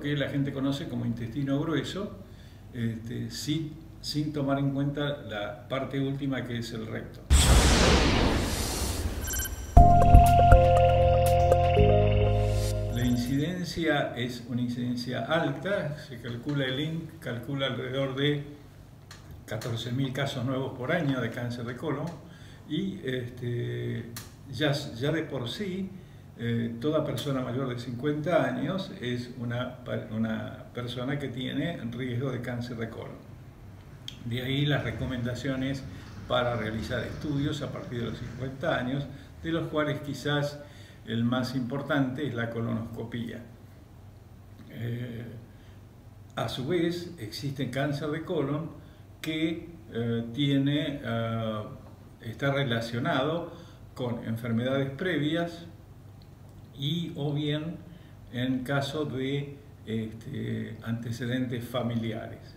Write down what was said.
que la gente conoce como intestino grueso, este, sin tomar en cuenta la parte última que es el recto. La incidencia es una incidencia alta, se calcula el INC, calcula alrededor de 14.000 casos nuevos por año de cáncer de colon y este, ya, ya de por sí eh, toda persona mayor de 50 años es una, persona que tiene riesgo de cáncer de colon. De ahí las recomendaciones para realizar estudios a partir de los 50 años, de los cuales quizás el más importante es la colonoscopía. Eh, a su vez, existe cáncer de colon que eh, tiene, está relacionado con enfermedades previas, y o bien en caso de este, antecedentes familiares.